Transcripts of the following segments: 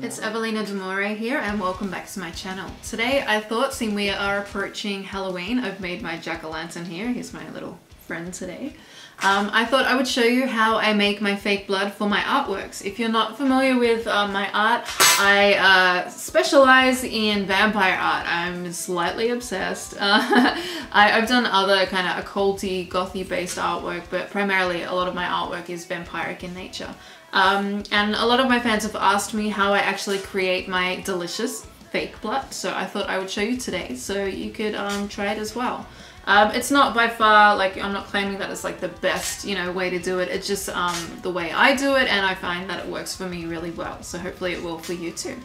It's Avelina De Moray here and welcome back to my channel. Today I thought, seeing we are approaching Halloween, I've made my jack-o'-lantern here. He's my little friend today. Um, I thought I would show you how I make my fake blood for my artworks. If you're not familiar with uh, my art, I uh, specialize in vampire art. I'm slightly obsessed. Uh, I, have done other kind of occulty, gothy based artwork, but primarily a lot of my artwork is vampiric in nature. Um, and a lot of my fans have asked me how I actually create my delicious fake blood, so I thought I would show you today so you could um, try it as well. Um, it's not by far, like, I'm not claiming that it's like the best, you know, way to do it. It's just um, the way I do it and I find that it works for me really well. So hopefully it will for you too.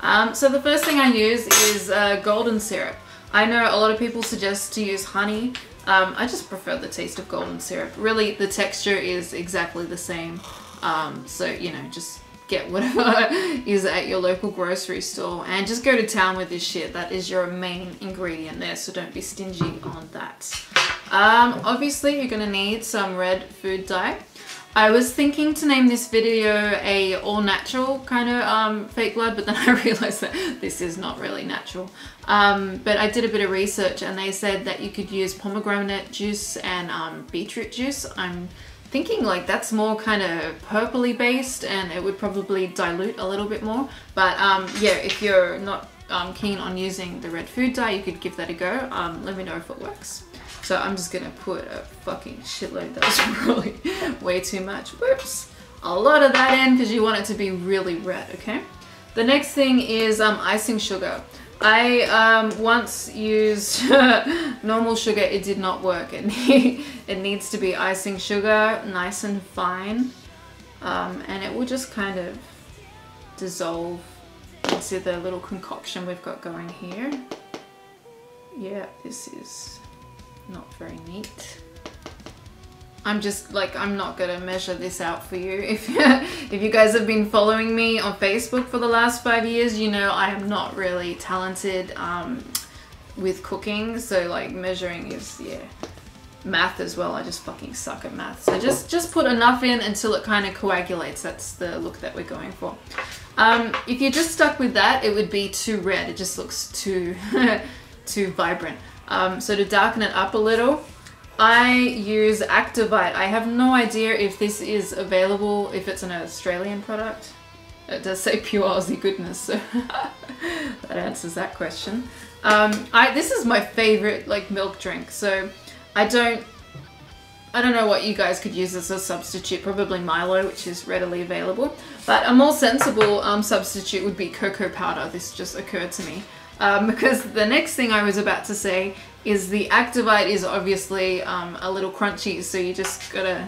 Um, so the first thing I use is uh, golden syrup. I know a lot of people suggest to use honey. Um, I just prefer the taste of golden syrup. Really, the texture is exactly the same. Um, so, you know, just get whatever is at your local grocery store and just go to town with this shit. That is your main ingredient there, so don't be stingy on that. Um, obviously, you're gonna need some red food dye. I was thinking to name this video a all natural kind of um, fake blood, but then I realized that this is not really natural. Um, but I did a bit of research and they said that you could use pomegranate juice and um, beetroot juice. I'm thinking like that's more kind of purpley based and it would probably dilute a little bit more. But um, yeah, if you're not um, keen on using the red food dye, you could give that a go. Um, let me know if it works. So I'm just gonna put a fucking shitload. That probably way too much. Whoops. A lot of that in because you want it to be really red, okay? The next thing is um, icing sugar. I um, once used normal sugar, it did not work. It, need, it needs to be icing sugar, nice and fine. Um, and it will just kind of dissolve into the little concoction we've got going here. Yeah, this is not very neat. I'm just like, I'm not gonna measure this out for you. If, if you guys have been following me on Facebook for the last five years, you know I am not really talented um, with cooking. So like measuring is, yeah, math as well. I just fucking suck at math. So just, just put enough in until it kind of coagulates. That's the look that we're going for. Um, if you're just stuck with that, it would be too red. It just looks too, too vibrant. Um, so to darken it up a little, I use Akta-Vite. I have no idea if this is available, if it's an Australian product. It does say pure Aussie goodness, so that answers that question. Um, I This is my favorite like milk drink, so I don't I don't know what you guys could use as a substitute, probably Milo, which is readily available. But a more sensible um, substitute would be cocoa powder. This just occurred to me. Um, because the next thing I was about to say is the Akta-Vite is obviously um, a little crunchy, so you just gotta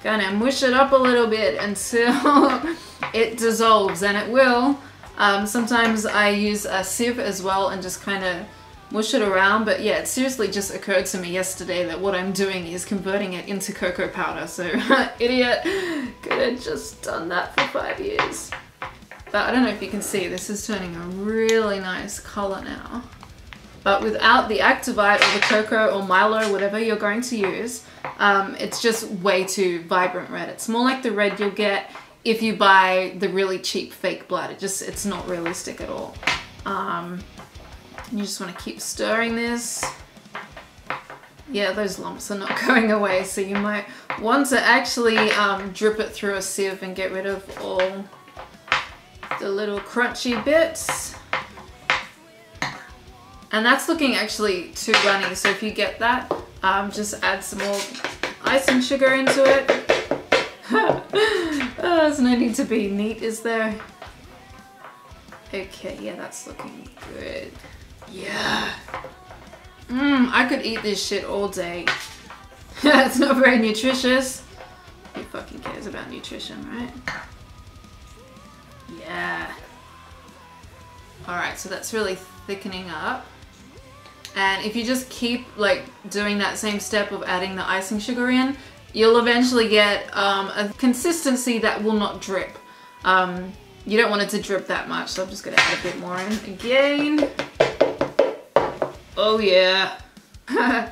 kind of mush it up a little bit until it dissolves, and it will. Um, sometimes I use a sieve as well and just kind of mush it around, but yeah, it seriously just occurred to me yesterday that what I'm doing is converting it into cocoa powder, so idiot, could have just done that for five years. But I don't know if you can see, this is turning a really nice color now. But without the Akta-Vite or the Cocoa or Milo, whatever you're going to use, um, it's just way too vibrant red. It's more like the red you'll get if you buy the really cheap fake blood. It just, it's not realistic at all. Um, you just want to keep stirring this. Yeah, those lumps are not going away, so you might want to actually um, drip it through a sieve and get rid of all the little crunchy bits. And that's looking actually too runny, so if you get that, um, just add some more icing sugar into it. oh, there's no need to be neat, is there? Okay, yeah, that's looking good. Yeah. Mmm, I could eat this shit all day. it's not very nutritious. Who fucking cares about nutrition, right? Yeah. Alright, so that's really thickening up. And if you just keep like doing that same step of adding the icing sugar in, you'll eventually get um, a consistency that will not drip. Um, you don't want it to drip that much, so I'm just gonna add a bit more in again. Oh yeah.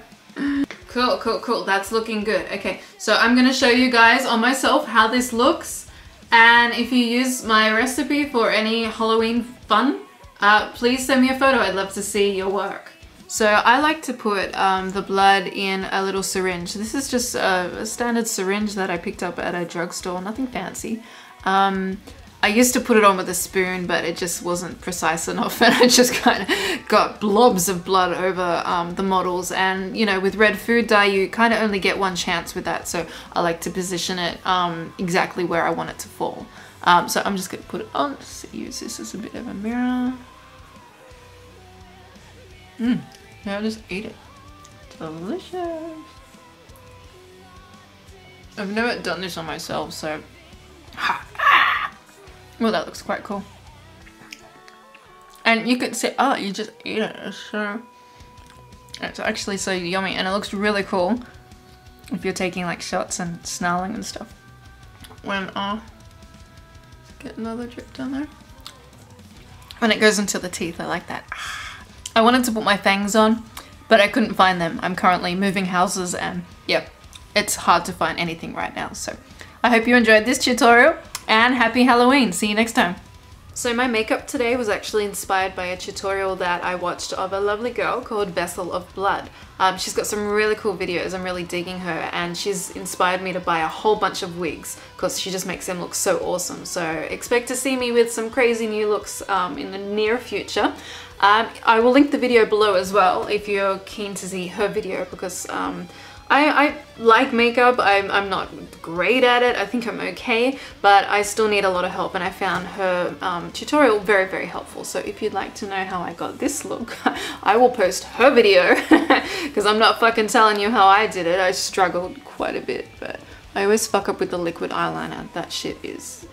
cool, cool, cool. That's looking good. Okay, so I'm gonna show you guys on myself how this looks And if you use my recipe for any Halloween fun, uh, please send me a photo. I'd love to see your work. So I like to put um, the blood in a little syringe. This is just a, a, standard syringe that I picked up at a drugstore, nothing fancy. Um, I used to put it on with a spoon, but it just wasn't precise enough and I just kind of got blobs of blood over um, the models. And, you know, with red food dye, you kind of only get one chance with that. So I like to position it um, exactly where I want it to fall. Um, so I'm just going to put it on, use this as a bit of a mirror. Mmm, now just eat it. Delicious. I've never done this on myself, so... Ha. Well, that looks quite cool. And you could say, oh, you just eat it. So, it's actually so yummy and it looks really cool if you're taking like shots and snarling and stuff. When, uh, get another drip down there. When it goes into the teeth, I like that. I wanted to put my fangs on, but I couldn't find them. I'm currently moving houses and yeah, it's hard to find anything right now. So I hope you enjoyed this tutorial and happy Halloween. See you next time. So my makeup today was actually inspired by a tutorial that I watched of a lovely girl called Vessel of Blood. Um, she's got some really cool videos, I'm really digging her and she's inspired me to buy a whole bunch of wigs because she just makes them look so awesome. So expect to see me with some crazy new looks um, in the near future. Um, I will link the video below as well if you're keen to see her video because um, I, I like makeup, I'm, I'm not great at it, I think I'm okay, but I still need a lot of help and I found her um, tutorial very, very helpful. So if you'd like to know how I got this look, I will post her video because I'm not fucking telling you how I did it. I struggled quite a bit, but I always fuck up with the liquid eyeliner. That shit is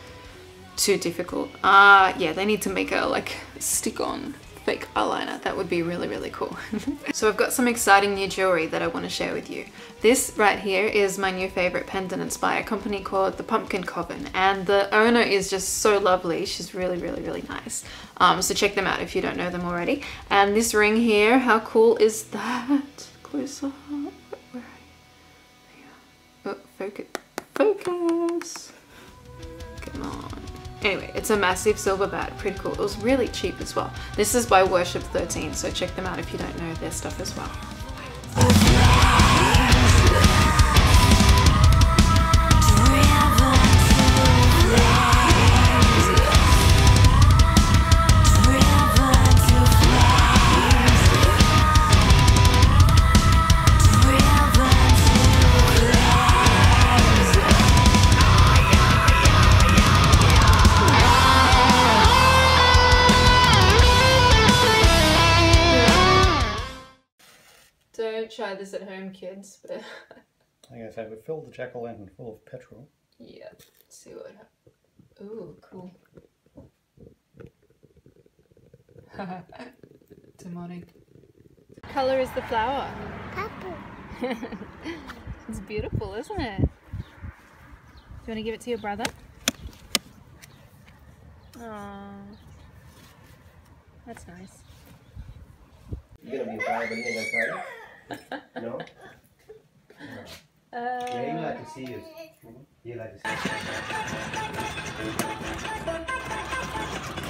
too difficult. Uh, yeah, they need to make a like stick on fake eyeliner. That would be really, really cool. so I've got some exciting new jewelry that I want to share with you. This right here is my new favorite pendant. It's by a company called The Pumpkin Coven and the owner is just so lovely. She's really, really, really nice. Um, so check them out if you don't know them already. And this ring here, how cool is that? Close up. Where are you? Oh, focus. Focus. Come on. Anyway, it's a massive silver bat, pretty cool. It was really cheap as well. This is by Worship 13, so check them out if you don't know their stuff as well. Try this at home, kids. But like I said, we filled the jack-o'-lantern full of petrol. Yeah. Let's see what happens. Ooh, cool. Demonic. What color is the flower? Purple. it's beautiful, isn't it? Do you want to give it to your brother? Aww. That's nice no? Uh, yeah, you like to see it. You like to see it.